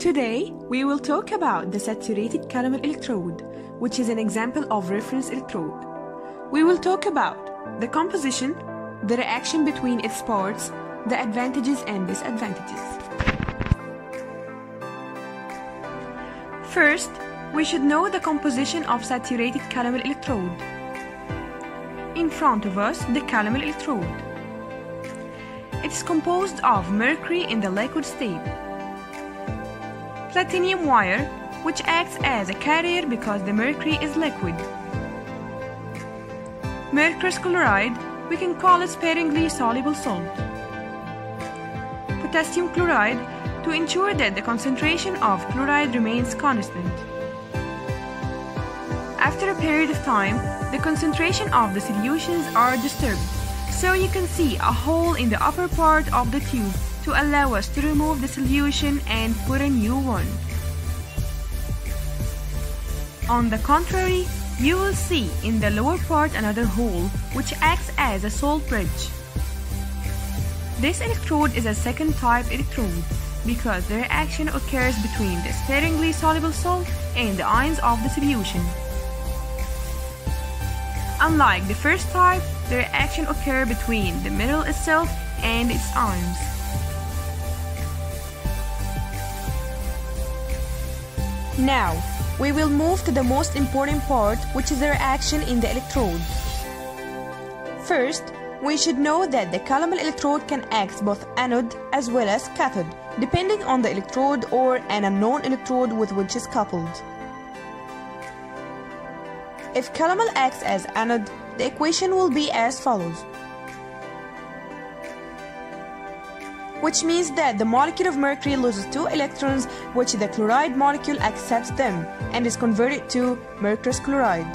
Today, we will talk about the saturated calomel electrode, which is an example of reference electrode. We will talk about the composition, the reaction between its parts, the advantages and disadvantages. First, we should know the composition of saturated calomel electrode. In front of us, the calomel electrode. It is composed of mercury in the liquid state, platinum wire, which acts as a carrier because the mercury is liquid, mercurous chloride, we can call it sparingly soluble salt, potassium chloride, to ensure that the concentration of chloride remains constant. After a period of time, the concentration of the solutions are disturbed, so you can see a hole in the upper part of the tube to allow us to remove the solution and put a new one. On the contrary, you will see in the lower part another hole which acts as a salt bridge. This electrode is a second type electrode because the reaction occurs between the sparingly soluble salt and the ions of the solution. Unlike the first type, the reaction occurs between the metal itself and its ions. Now, we will move to the most important part, which is the reaction in the electrode. First, we should know that the calomel electrode can act both anode as well as cathode, depending on the electrode or an unknown electrode with which is coupled. If calomel acts as anode, the equation will be as follows. Which means that the molecule of mercury loses two electrons, which the chloride molecule accepts them and is converted to mercurous chloride.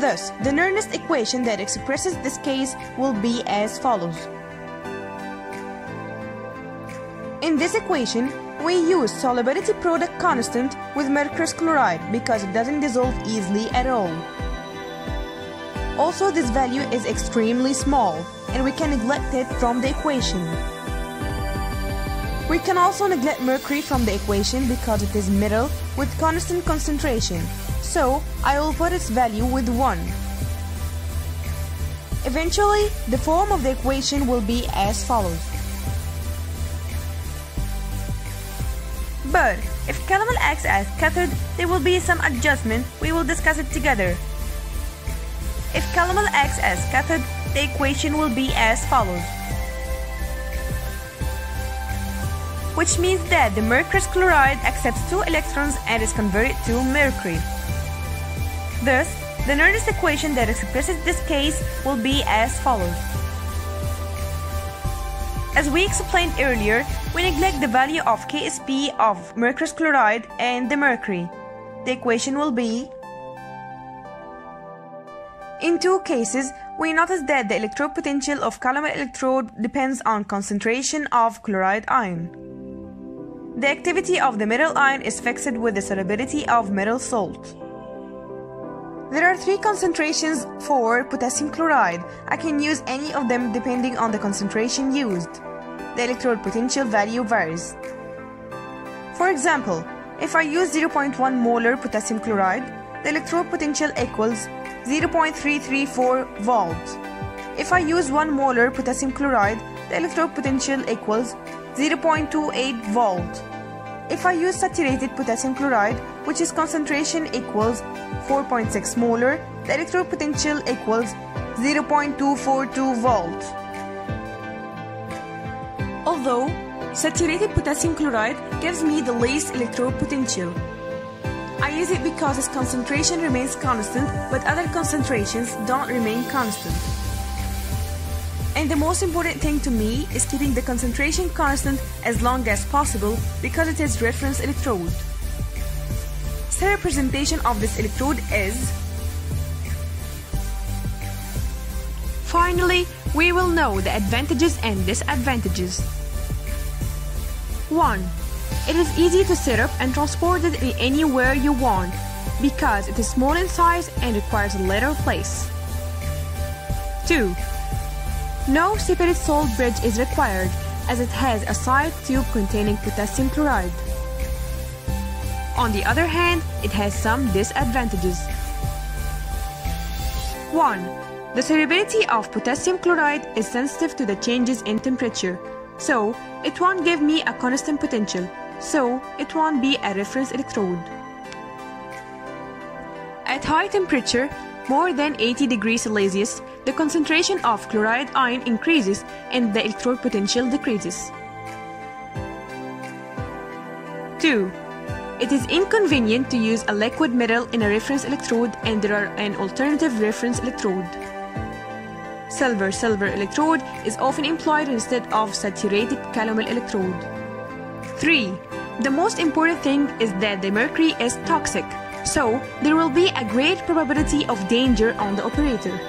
Thus, the Nernst equation that expresses this case will be as follows. In this equation, we use solubility product constant with mercurous chloride because it doesn't dissolve easily at all. Also, this value is extremely small and we can neglect it from the equation. We can also neglect mercury from the equation because it is metal with constant concentration, so I will put its value with 1. Eventually, the form of the equation will be as follows. But if calomel acts as cathode, there will be some adjustment. We will discuss it together. If calomel acts as cathode, the equation will be as follows. Which means that the mercurous chloride accepts two electrons and is converted to mercury. Thus, the Nernst equation that expresses this case will be as follows. As we explained earlier, we neglect the value of Ksp of mercurous chloride and the mercury. The equation will be in two cases, we notice that the electrode potential of calomel electrode depends on concentration of chloride ion. The activity of the metal ion is fixed with the solubility of metal salt. There are three concentrations for potassium chloride. I can use any of them depending on the concentration used. The electrode potential value varies. For example, if I use 0.1 molar potassium chloride, the electrode potential equals 0.334 volts. If I use 1 molar potassium chloride, the electrode potential equals 0.28 volt. If I use saturated potassium chloride, which is concentration equals 4.6 molar, the electrode potential equals 0.242 volt. Although saturated potassium chloride gives me the least electrode potential, I use it because its concentration remains constant, but other concentrations don't remain constant. And the most important thing to me is keeping the concentration constant as long as possible because it is reference electrode. So representation of this electrode is Finally, we will know the advantages and disadvantages. 1. It is easy to set up and transport it anywhere you want because it is small in size and requires a little place. 2. No separate salt bridge is required as it has a side tube containing potassium chloride. On the other hand, it has some disadvantages. 1. The solubility of potassium chloride is sensitive to the changes in temperature, so it won't give me a constant potential, so it won't be a reference electrode. At high temperature, more than 80 degrees Celsius, the concentration of chloride ion increases and the electrode potential decreases. 2. It is inconvenient to use a liquid metal in a reference electrode and there are an alternative reference electrode. Silver-silver electrode is often employed instead of saturated calomel electrode. 3. The most important thing is that the mercury is toxic, so there will be a great probability of danger on the operator.